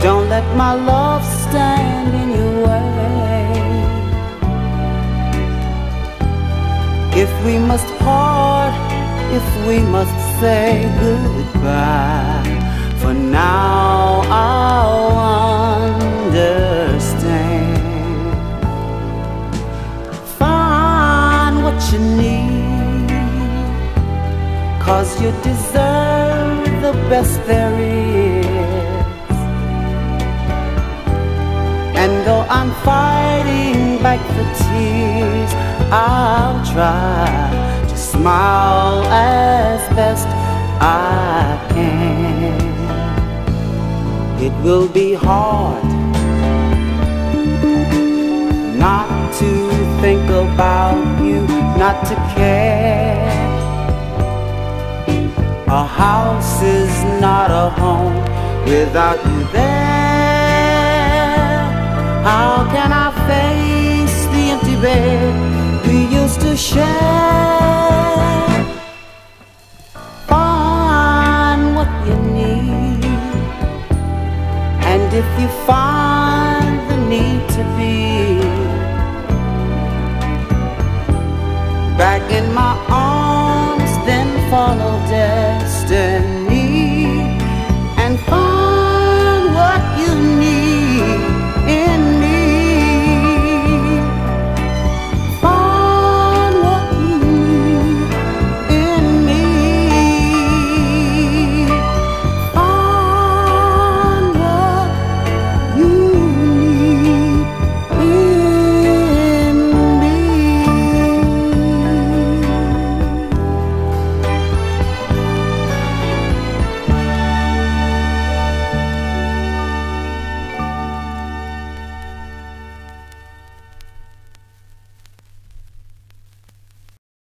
Don't let my love stand in your way. If we must part, if we must say goodbye, for now I'll understand. Find what you need, cause you deserve the best there is. And though I'm fighting back the tears, I'll try to smile as best I can. It will be hard not to think about you, not to care. A house is not a home without you there. How can I face the empty bed we used to share? Find what you need, and if you find